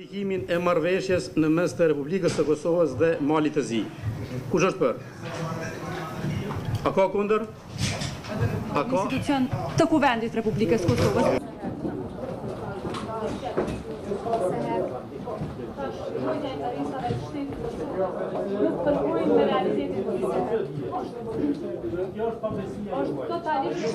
ratifikimin e marrëveshjes në mes të Republikës së Kosovës dhe Malit të Zi. Kush është për? A ka kundër? A ka? Institucion të Kuvendit të Republikës së Kosovës. Është totalisht